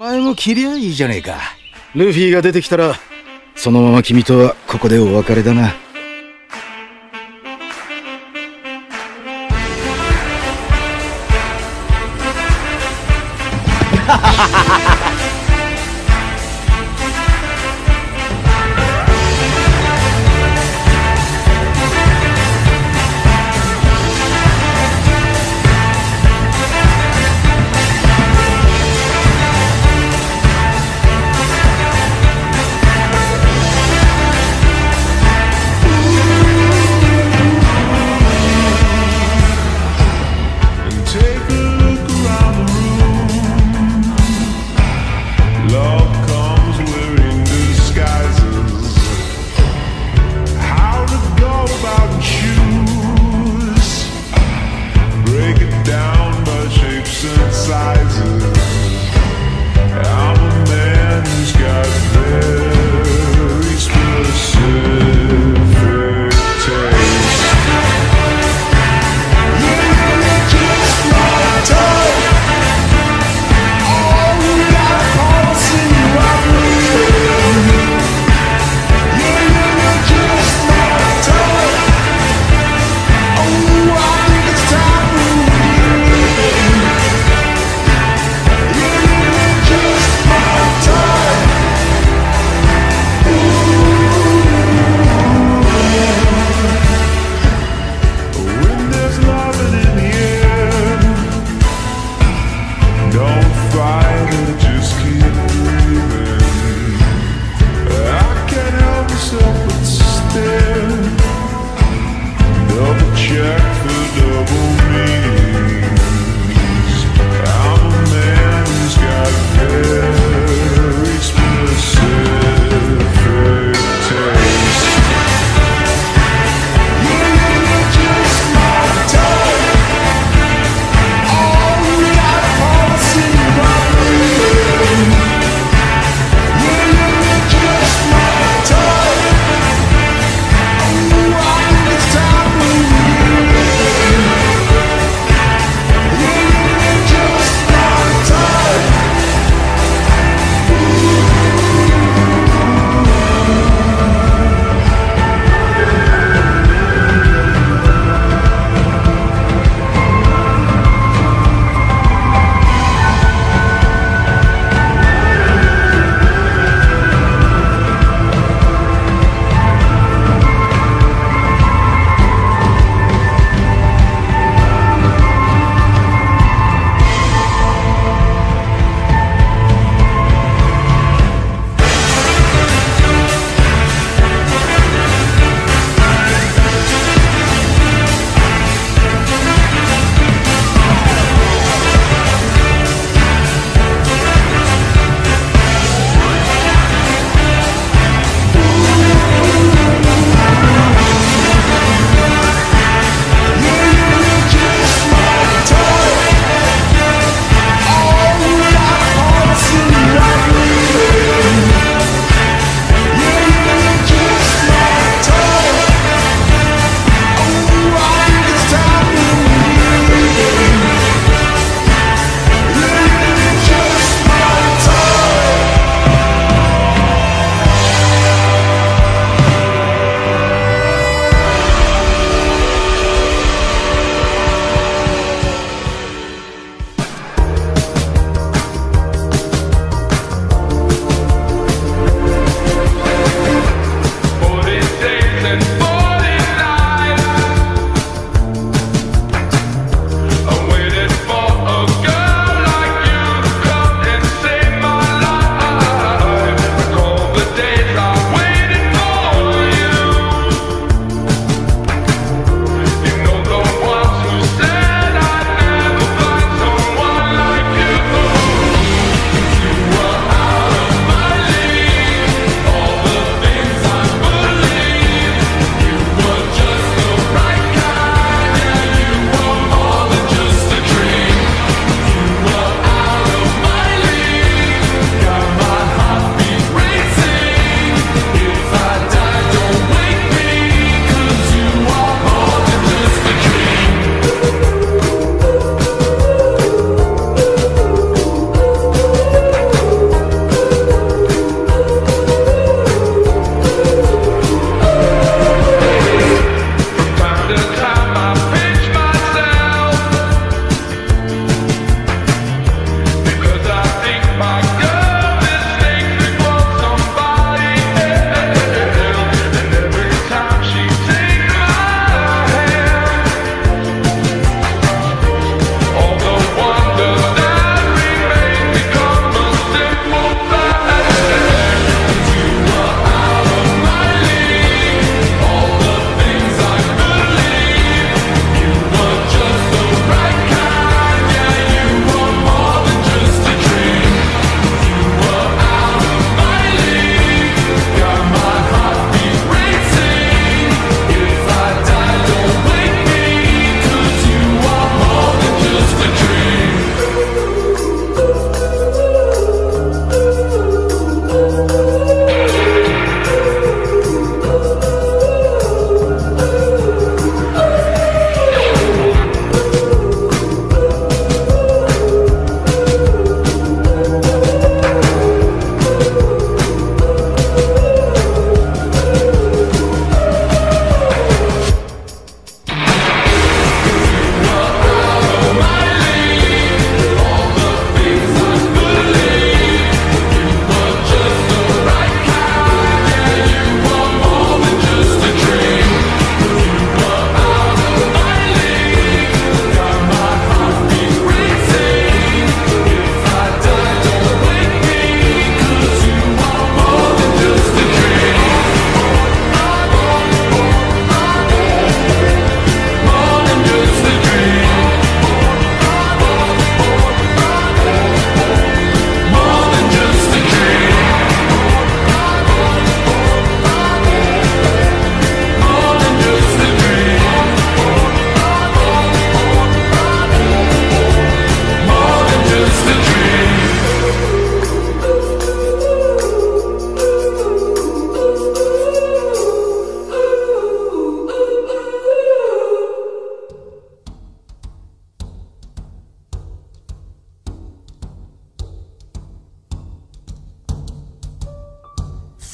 前も切りゃいいじゃねえか。ルフィが出てきたら、そのまま君とはここでお別れだな。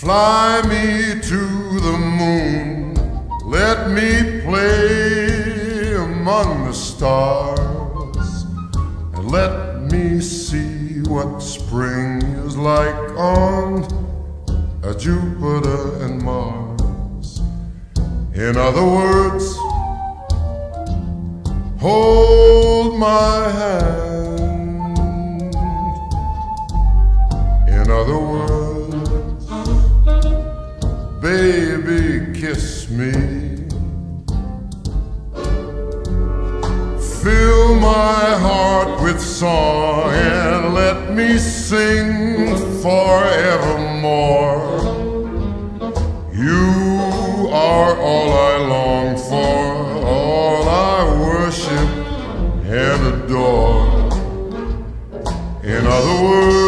Fly me to the moon, let me play among the stars, and let me see what spring is like on a Jupiter and Mars. In other words, hold my hand. In other words, baby, kiss me. Fill my heart with song and let me sing forevermore. You are all I long for, all I worship and adore. In other words,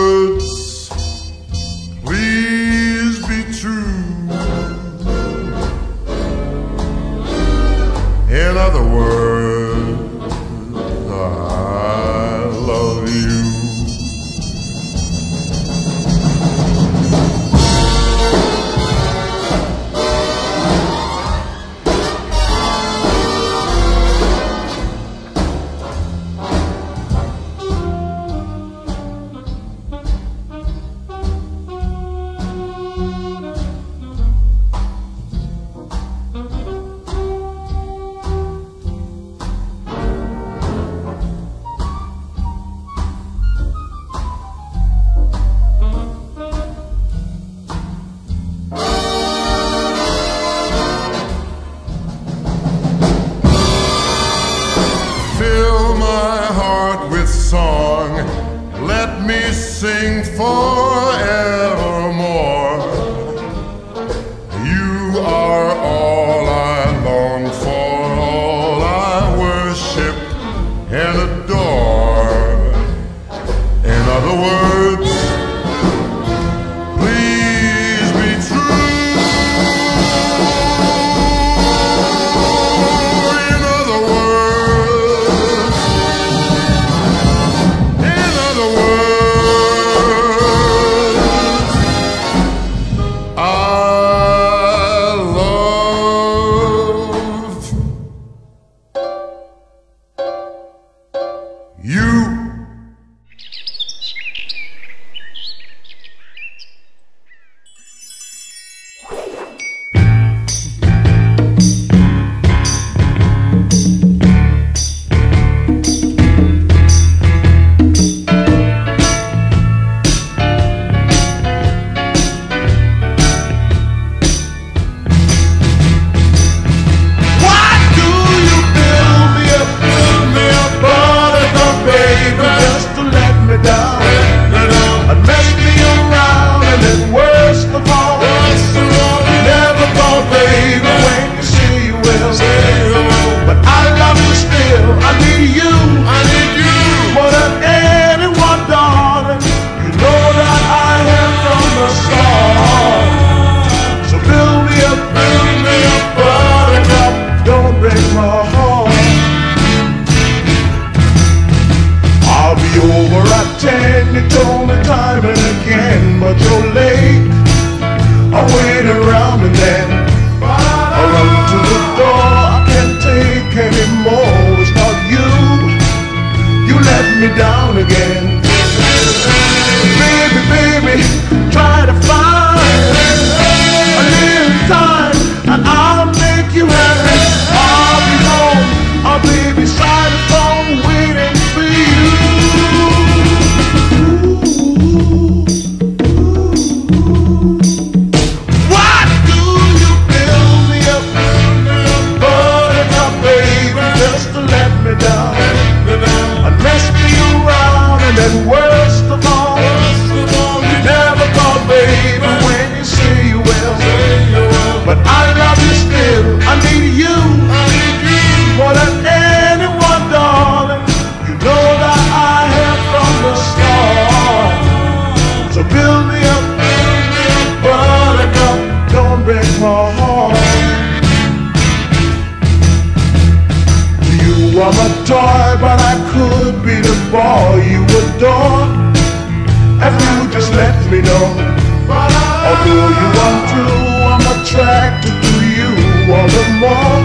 more.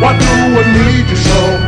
Why do I need you so?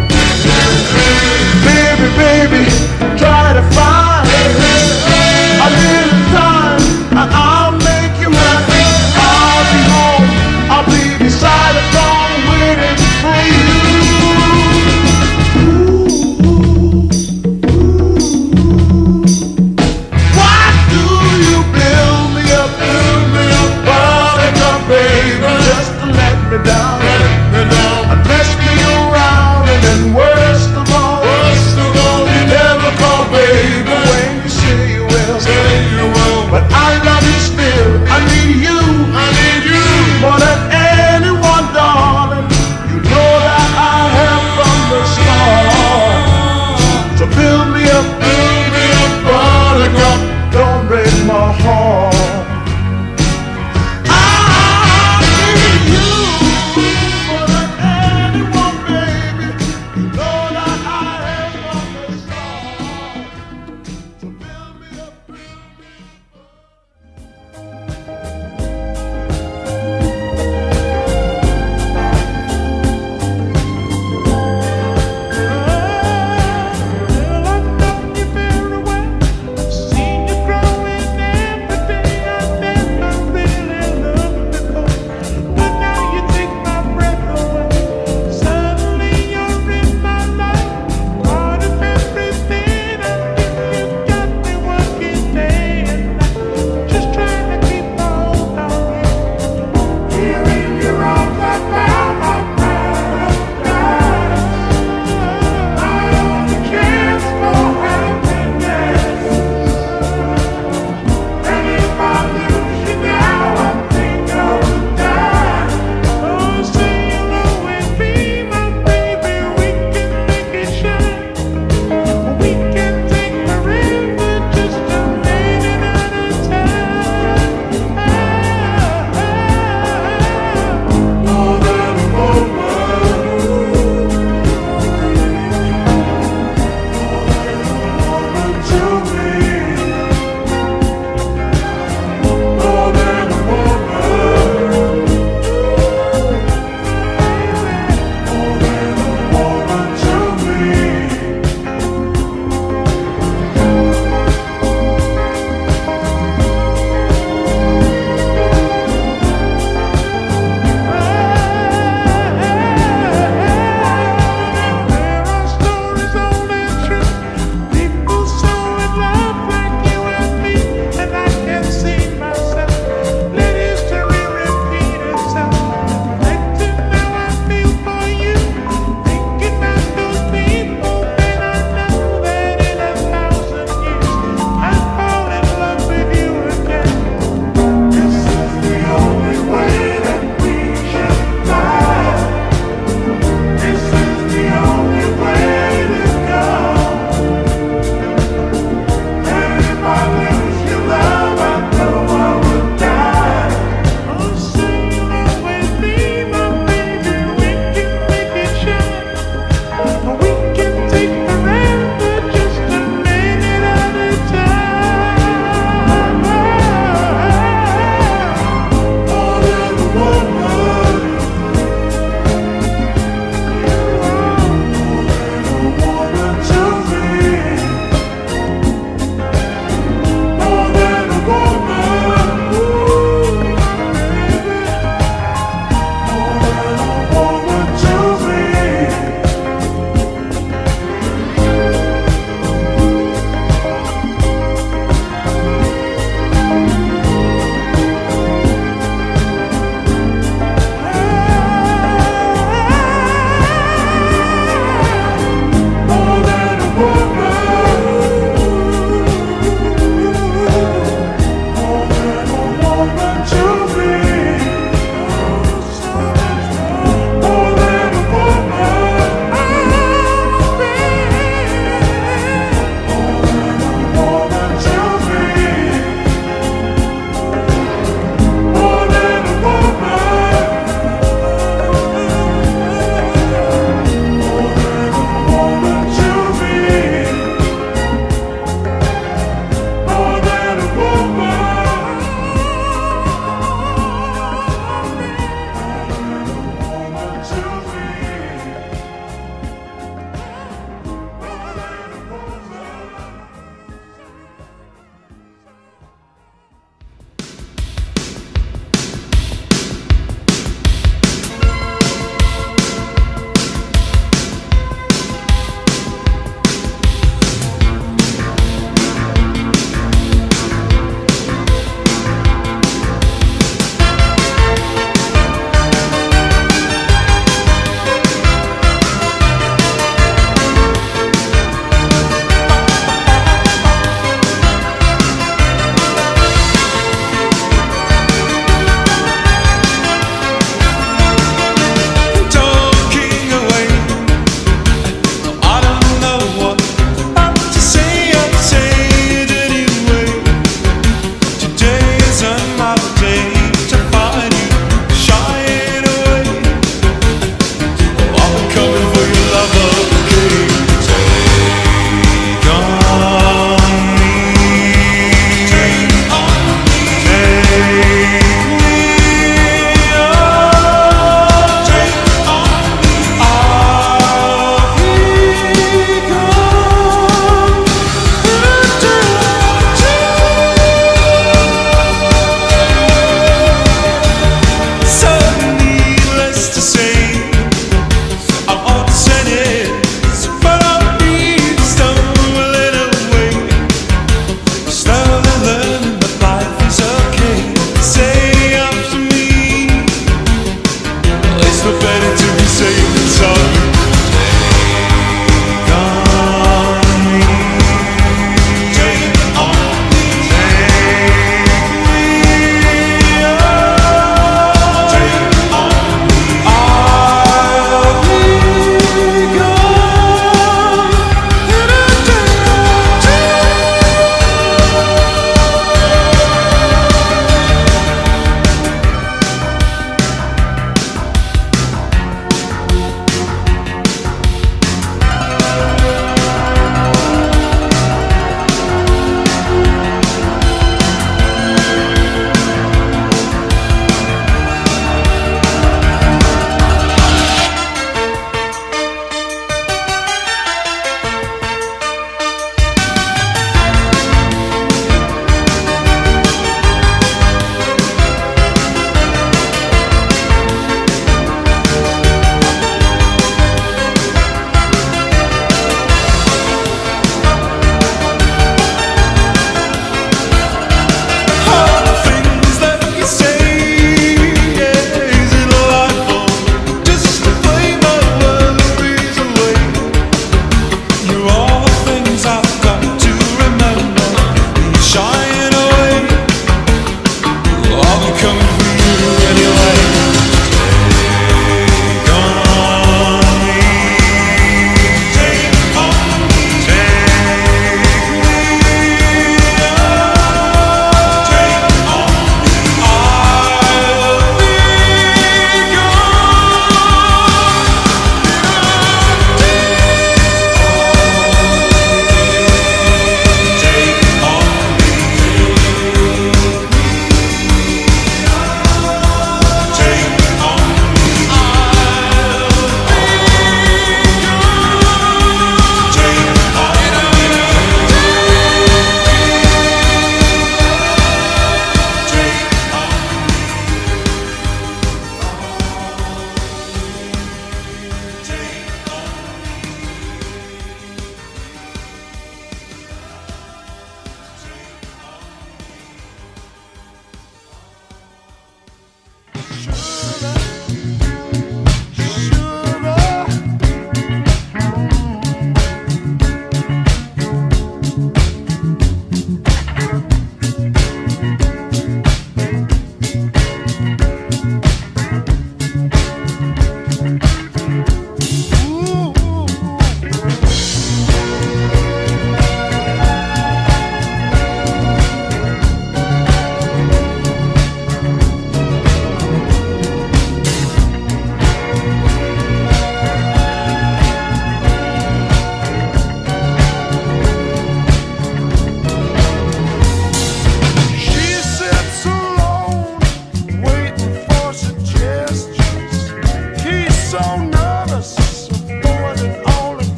so nice.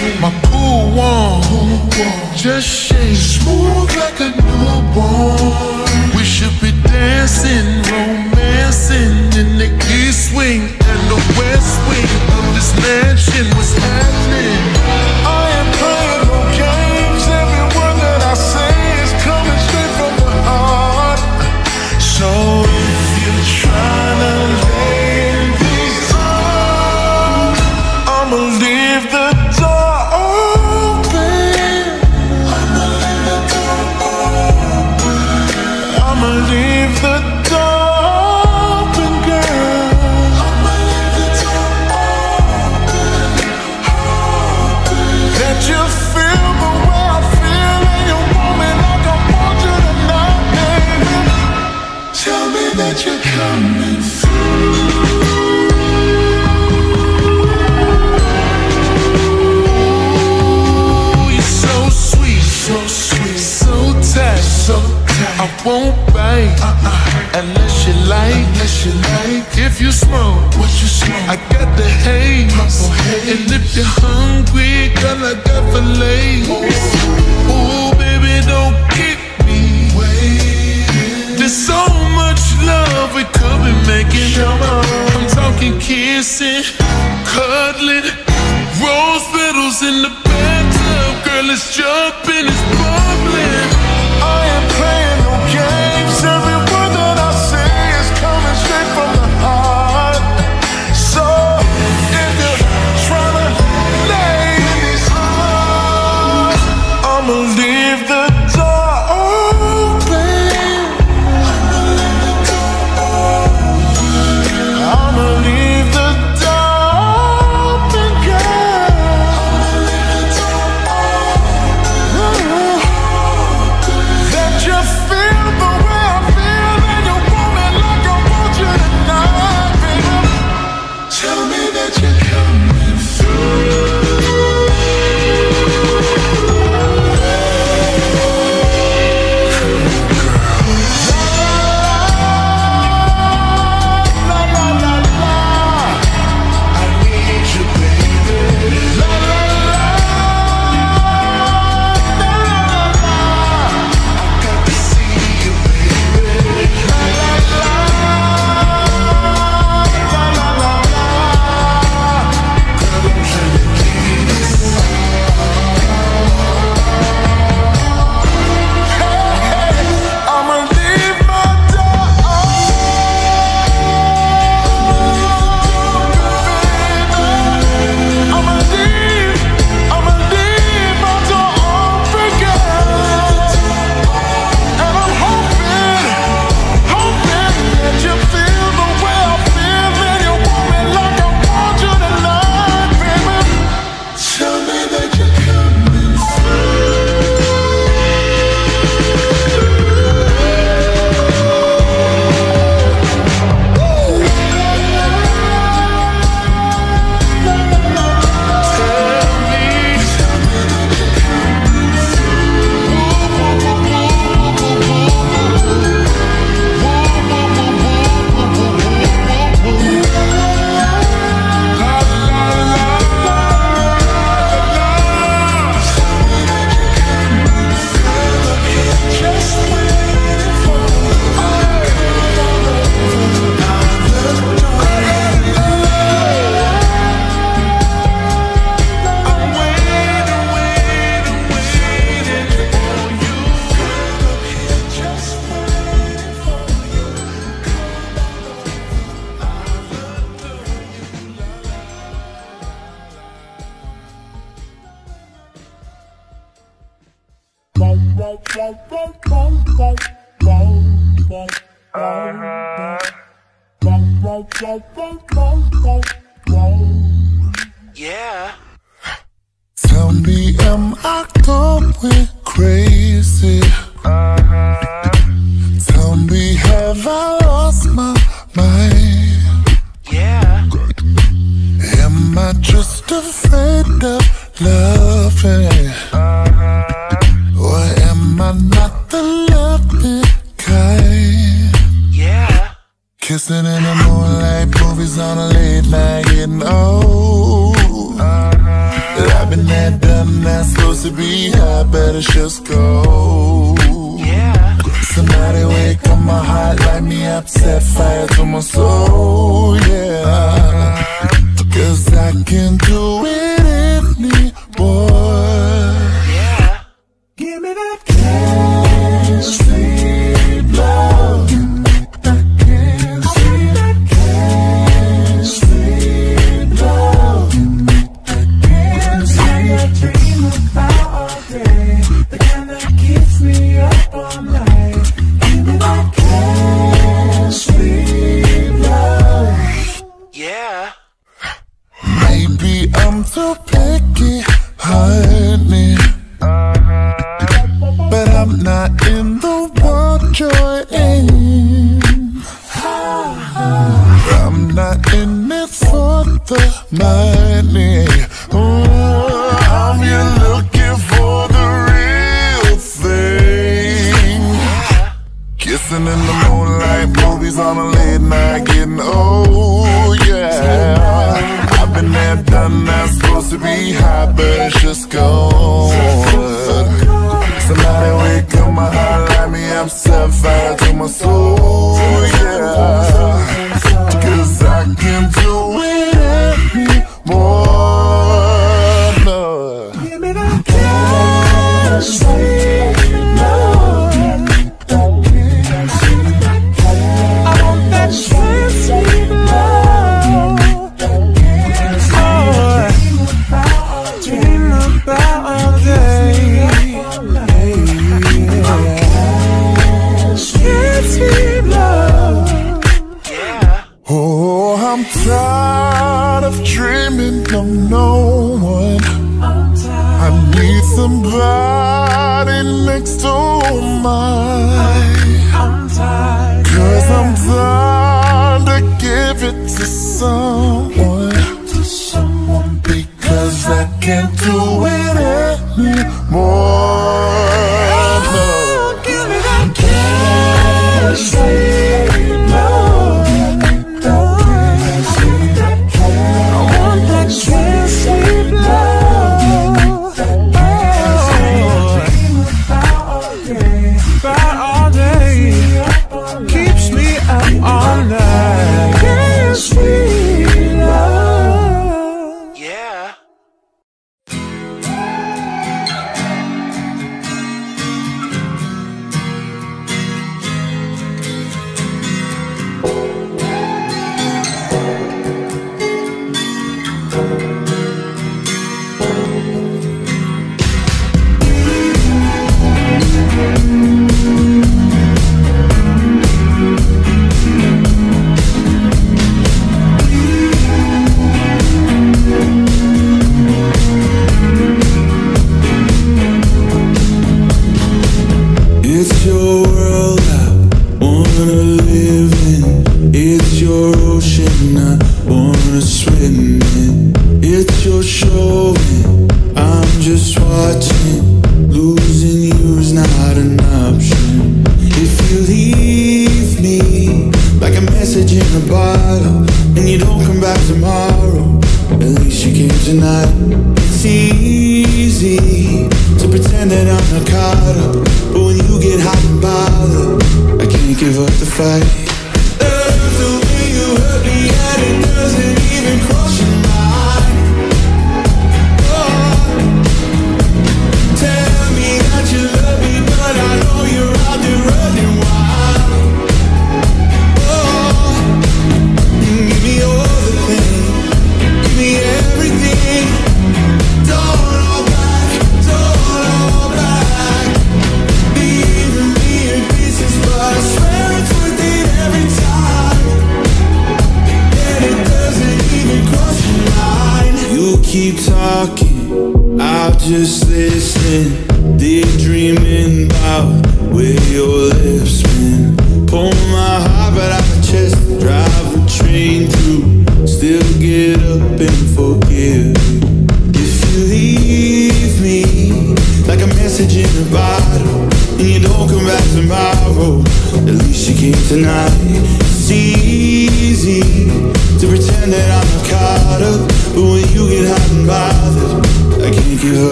My pool one, just shake smooth like a newborn. We should be dancing, romancing in the east wing and the west wing of this mansion. What's happening? unless you like, unless you like. If you smoke, what you smoke? I got the haze. Purple haze. And if you're hungry, girl, I got fillets. Ooh. Ooh, baby, don't keep me waiting. There's so much love we could be making. I'm talking kissing, cuddling, rose petals in the bathtub, girl, it's jumping, it's bubbling. I am playing no games. supposed to be hot, better just go. Yeah. Somebody wake up my heart, light me up, set fire to my soul, yeah. Cause I can do it.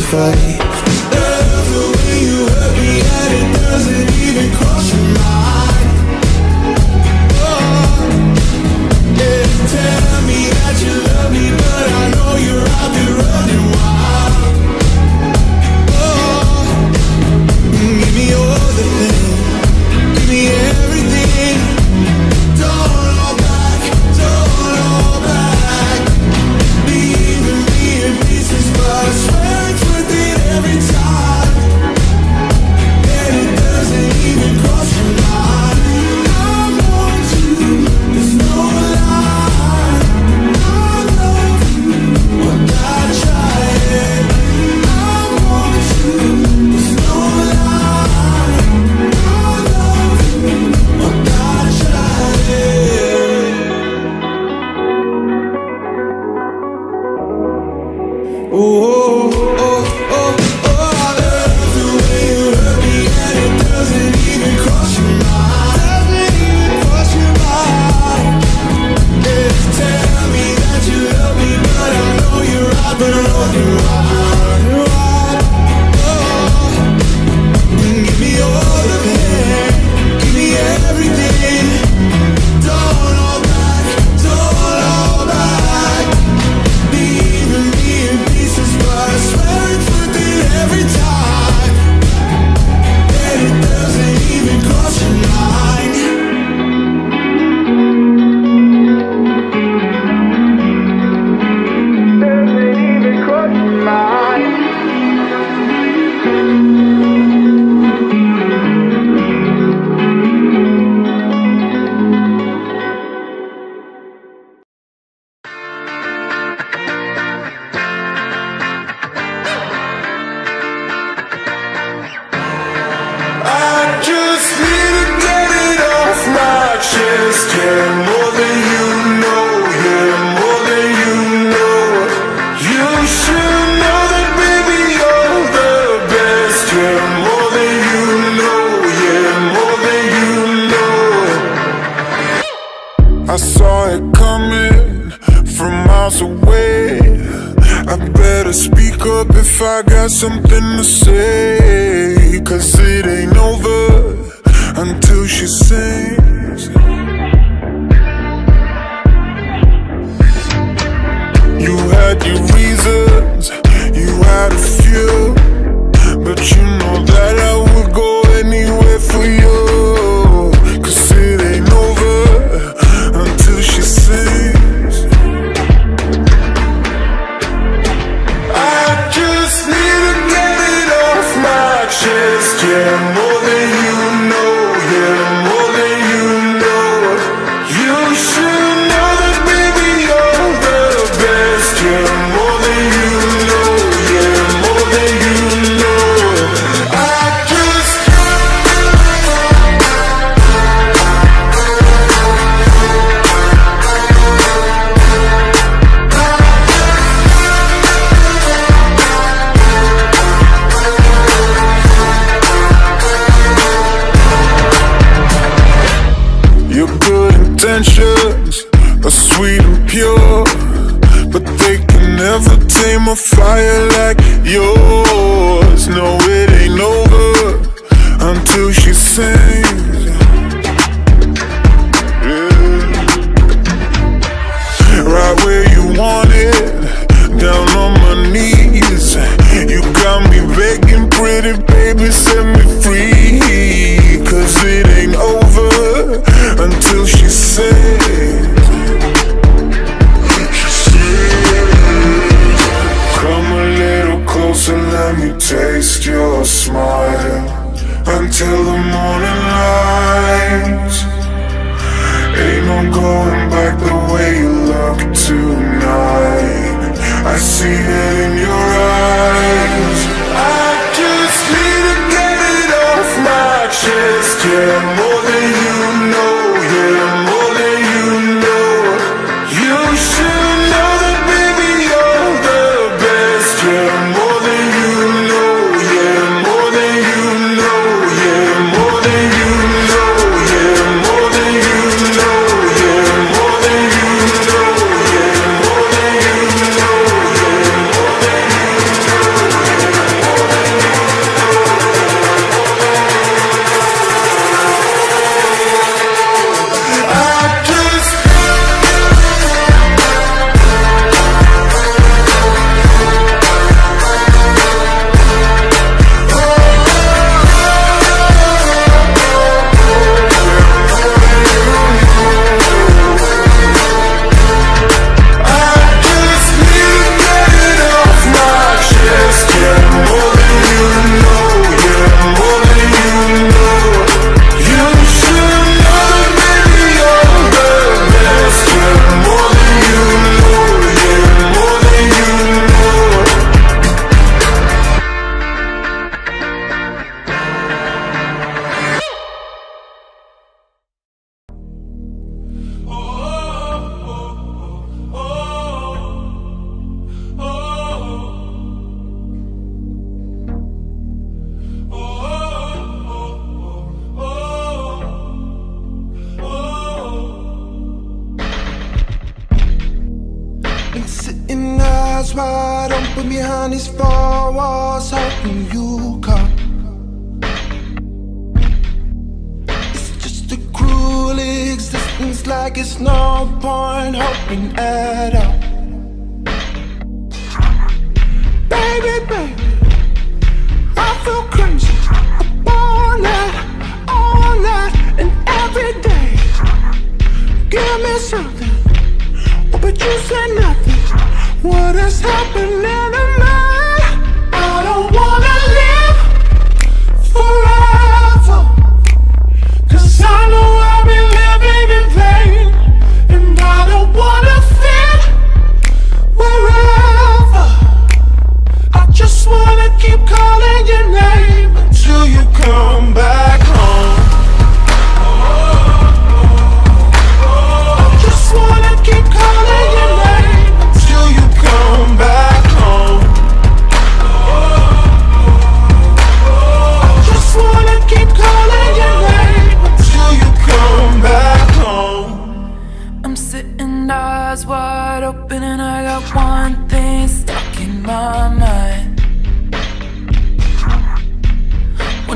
justify Love the way you hurt me and it doesn't even cross your mind. nothing to say Cause it ain't over until she sings.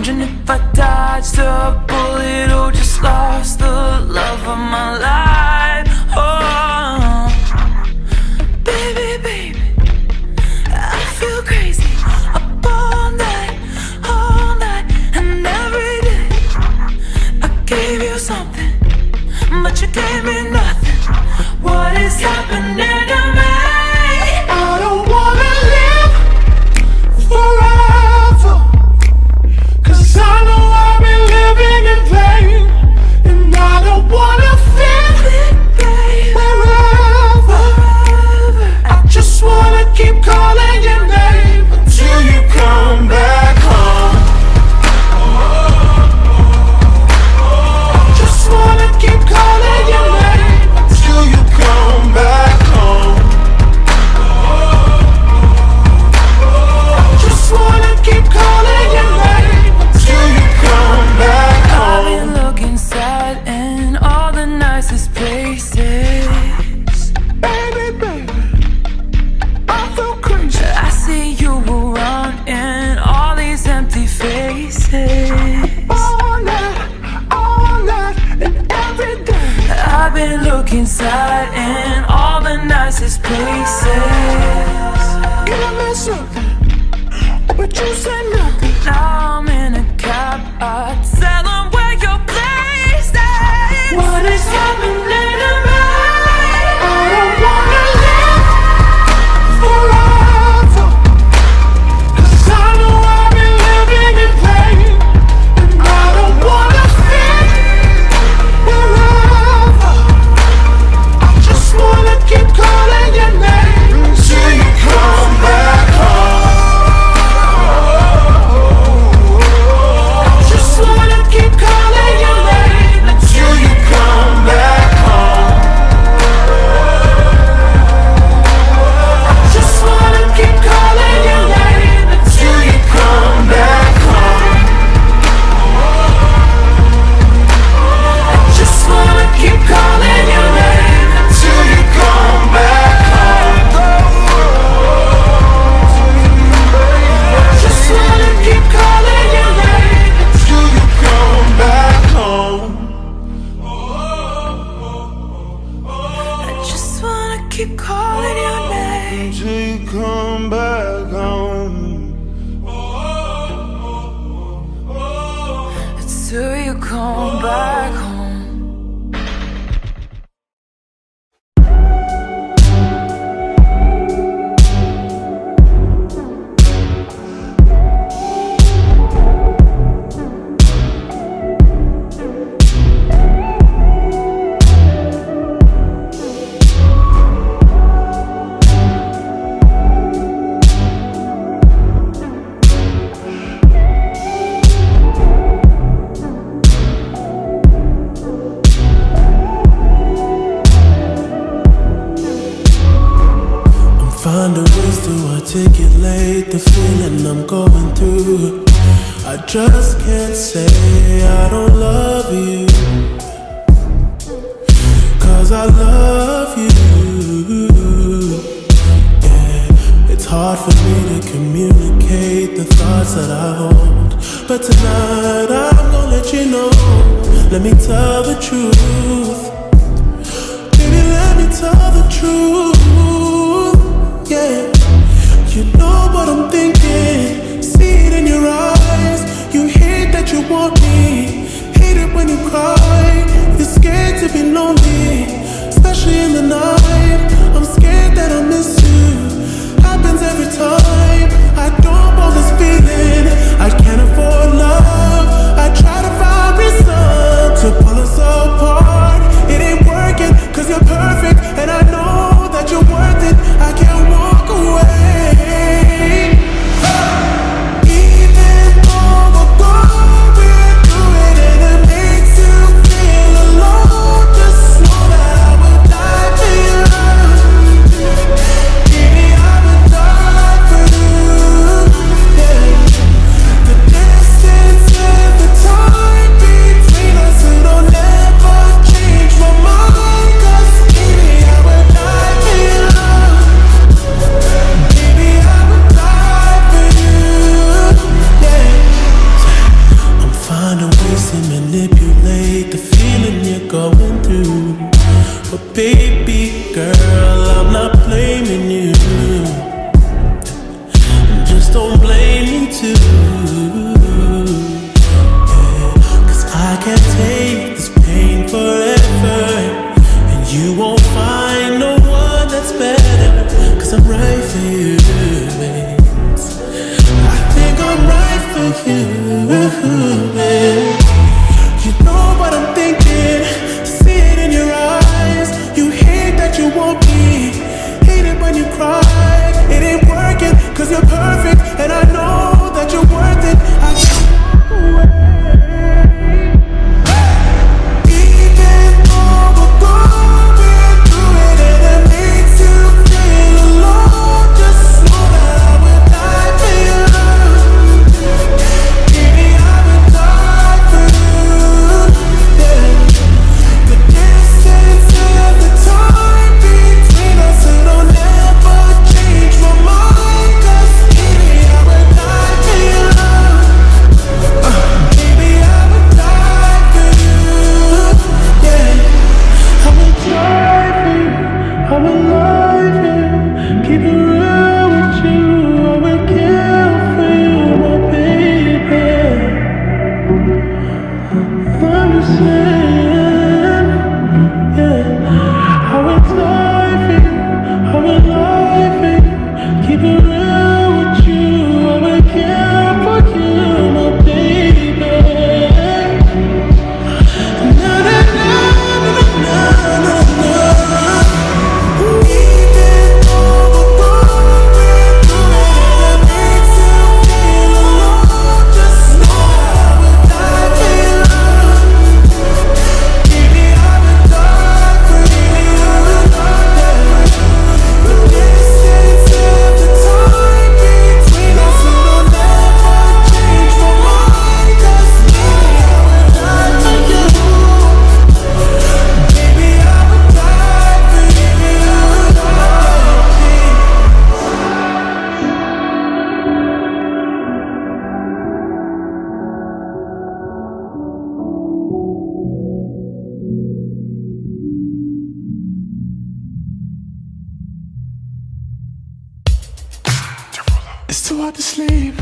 wondering if I dodged a bullet or just lost the love of my life? to manipulate the feeling you're going through. But baby hard to sleep.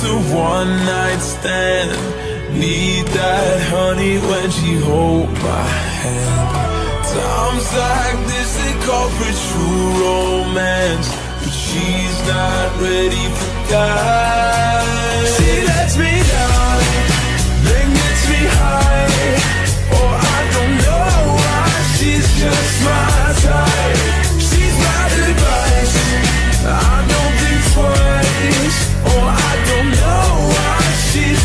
just a one night stand. Need that honey when she hold my hand. Times like this they call for true romance But she's not ready for that. She lets me down, then gets me high. Oh I don't know why she's just my type. She's my advice. I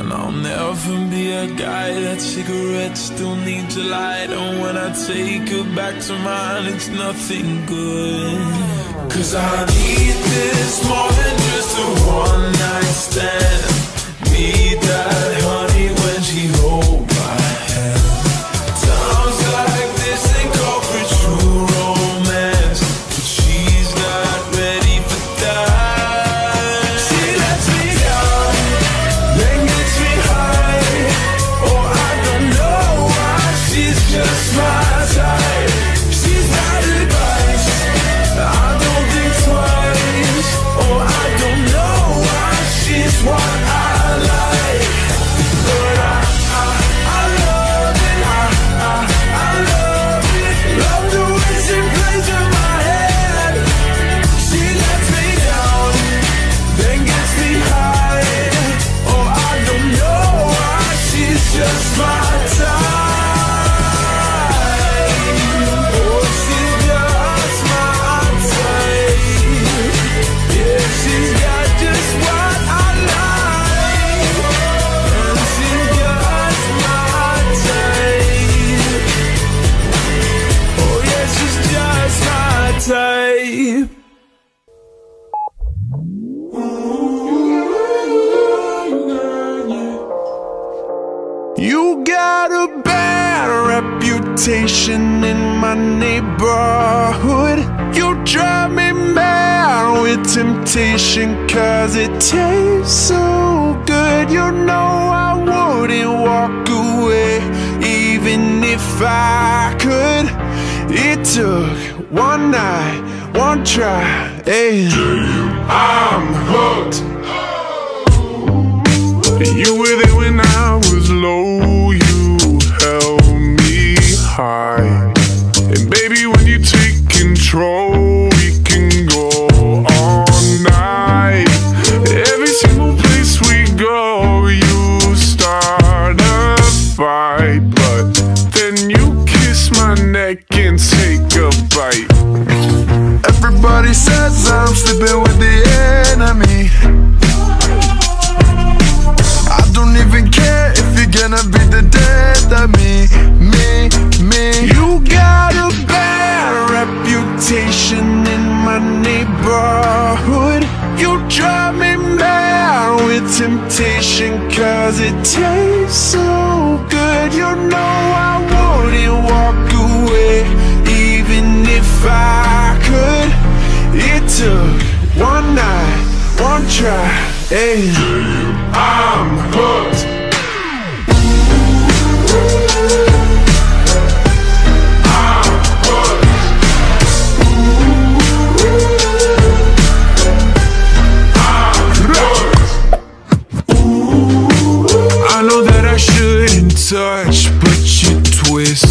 And I'll never be a guy that cigarettes still need to light And when I take her back to mine, it's nothing good. Cause I need this more than just a one night stand. Need that honey when she holds touch, but you twist.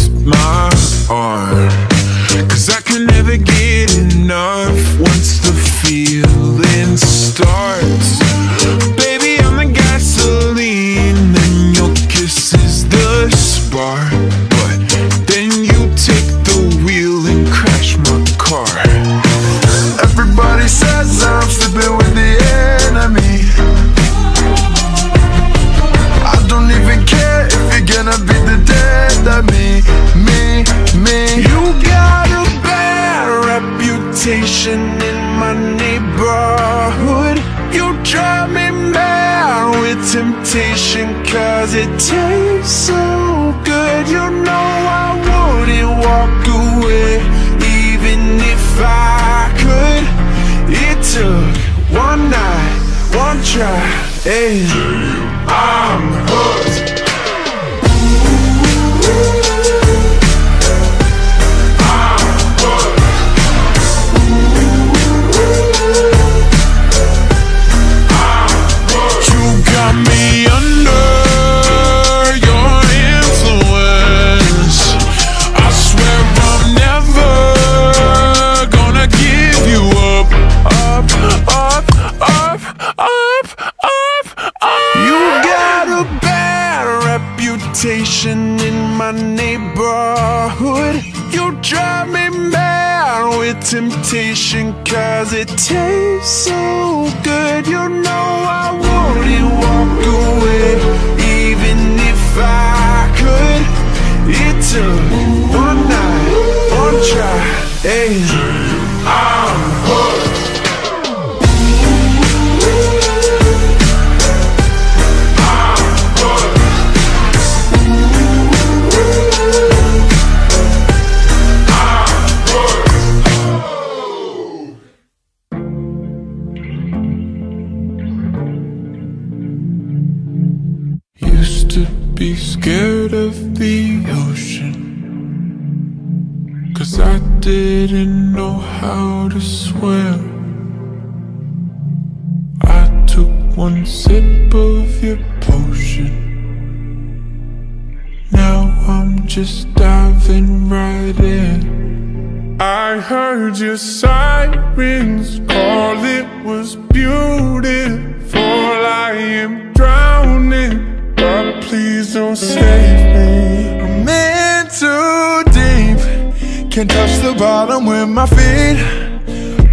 I'm just diving right in. I heard your sirens call, it was beautiful. For I am drowning, but please don't save me. I'm in too deep, can't touch the bottom with my feet.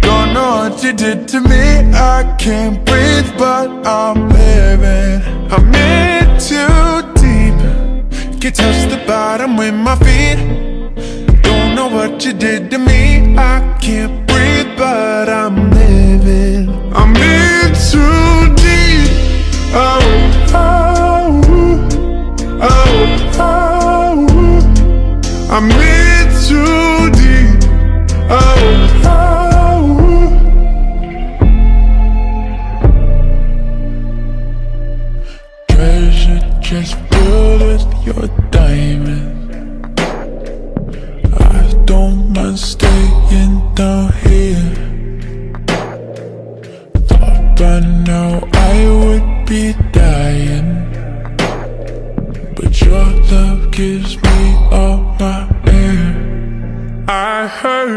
Don't know what you did to me. I can't breathe, but I'm living. I'm in too can't touch the bottom with my feet. Don't know what you did to me. I can't breathe, but I'm living. I'm in too deep. Oh,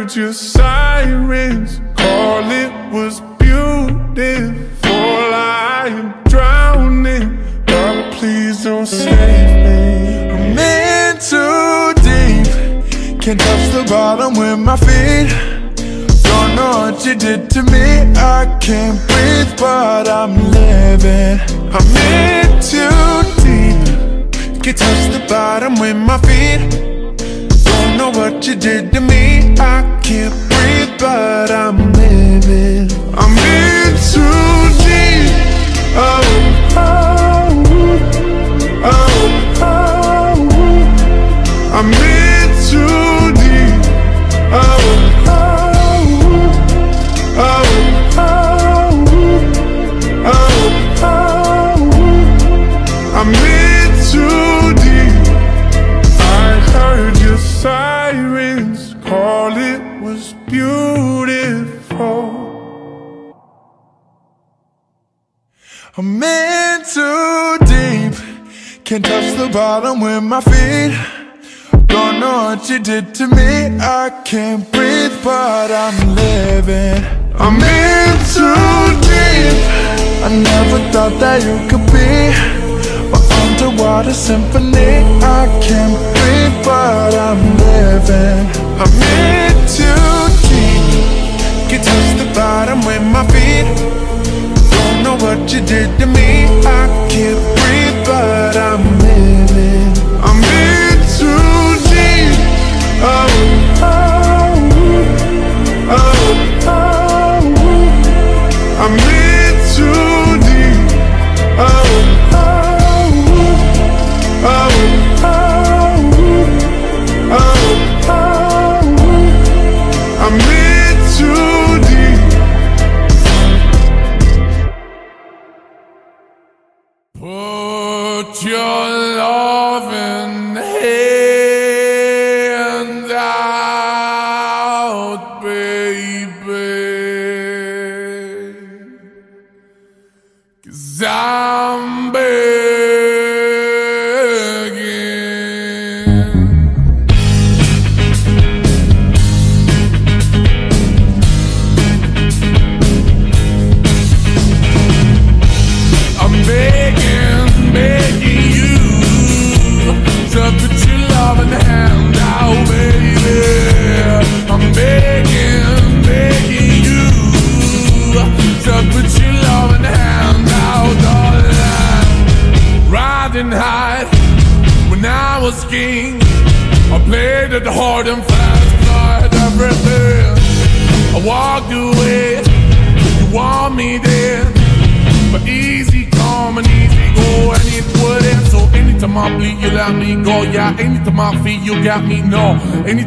heard your sirens call, it was beautiful. I am drowning, but please don't save me. I'm in too deep, can't touch the bottom with my feet. Don't know what you did to me. I can't breathe, but I'm living. I'm in too deep, can't touch the bottom with my feet. Know what you did to me. I can't breathe, but I'm living. I'm in too deep. Oh, oh, oh, oh. I'm in too deep. Oh, I'm in too deep, can't touch the bottom with my feet. Don't know what you did to me, I can't breathe, but I'm living. I'm in too deep, I never thought that you could be my underwater symphony. I can't breathe, but I'm living. I'm in too deep, Can't touch the bottom with my feet. What you did to me. I can't breathe, but I'm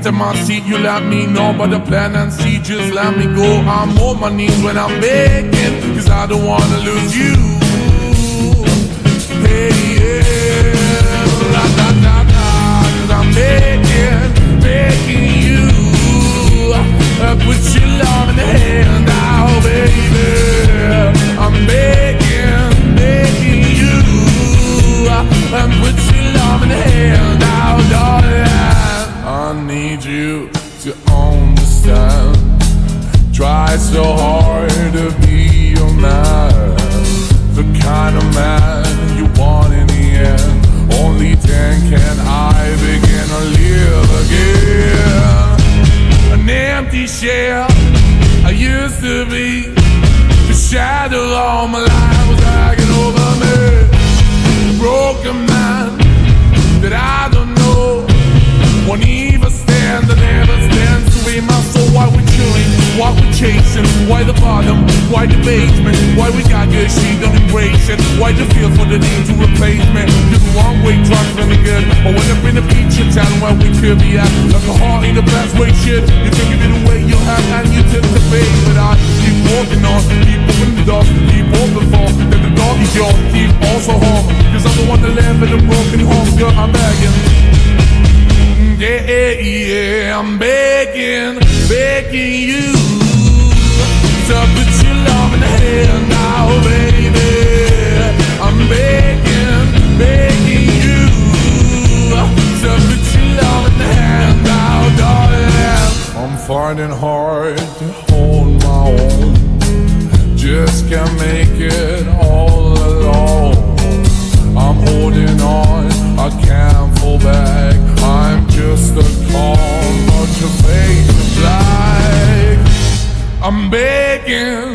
anytime my seat, you let me know. But the plan and see, just let me go. I'm on my knees when I'm begging, cause I don't wanna lose you. Hey, yeah, la da da da, cause I'm begging, begging you. Uh, put your love in the hand Why the basement? Why we got good? She don't embrace it. Why the feel for the need to replace me? You're the wrong way, to me good. I went up in a feature town where we could be at. Like a heart in the best way, shit. You can give it away, you have, and you tend to pay. But I keep walking on, keep moving the dog, keep open for. That the dog is yours, keep also home. Cause I'm the one that live in a broken home, girl, I'm begging. Yeah, yeah, yeah, I'm begging, begging you to finding hard to hold my own, just can't make it all alone. I'm holding on, I can't fall back. I'm just a call, but you make me black. I'm begging,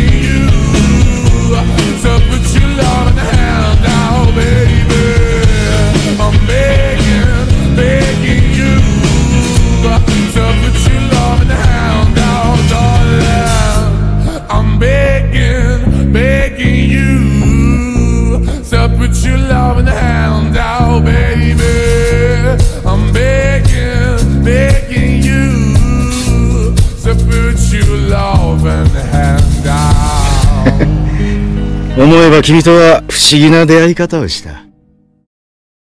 up with your loving hand out, baby. I'm begging, begging you to put your loving hand out. 思えば君とは不思議な出会い方をした